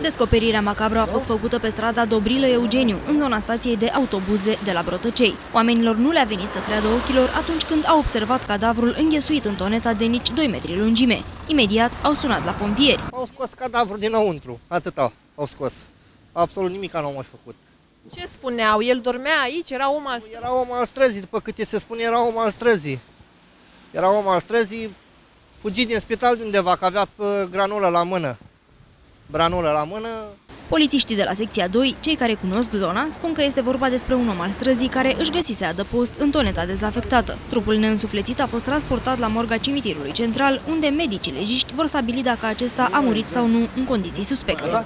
Descoperirea macabră a fost făcută pe strada Dobrilă Eugeniu, în zona stației de autobuze de la Brotăcei. Oamenilor nu le-a venit să creadă ochilor atunci când au observat cadavrul înghesuit în toneta de nici 2 metri lungime. Imediat au sunat la pompieri. Au scos cadavrul dinăuntru, atâta au scos. Absolut nimic nu au mai făcut. Ce spuneau? El dormea aici? Era om al străzii? Era om al străzii, după câte se spune, era om al străzii. Era om al străzii, fugit din spital de undeva, că avea granulă la mână. Branulă la mână. Polițiștii de la secția 2, cei care cunosc zona, spun că este vorba despre un om al străzii care își găsise adăpost în toneta dezafectată. Trupul neînsuflețit a fost transportat la morga cimitirului central, unde medicii legiști vor stabili dacă acesta a murit sau nu în condiții suspecte.